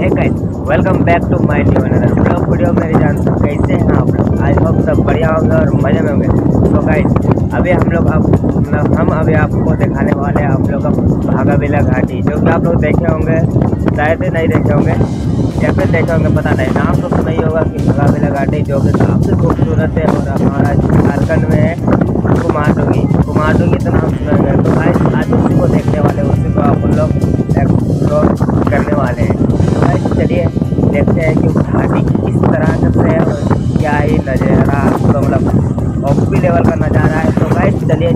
Hey guys welcome back to my new another blog video मेरे जान कैसे हैं आप लोग। आई होप सब बढ़िया होंगे और मज़े में होंगे। तो गाइस अभी हम लोग मतलब हम अभी आपको दिखाने वाले हैं आप लोग का भागाबिला घाटी, जो कि आप लोग देखे होंगे, शायद ही नहीं देखे होंगे, या फिर देखे होंगे, पता नहीं। नाम तो सुना ही होगा कि भागाबिला घाटी, जो कि काफ़ी खूबसूरत है और हमारा झारखंड में है कुमार डोगी कुमारडोगी। कुमारडोगी तो नाम सुनेंगे तो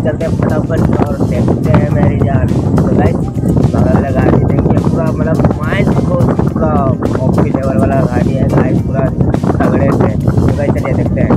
चलते हैं फटाफट और देखते हैं मेरी जान। तो गाइस बगल वाला गाड़ी देखिए, पूरा मतलब माइंड को पूरा ऑफ़ लेवल वाला गाड़ी है। गाइस पूरा तगड़े से। तो गाइस चलिए देखते हैं।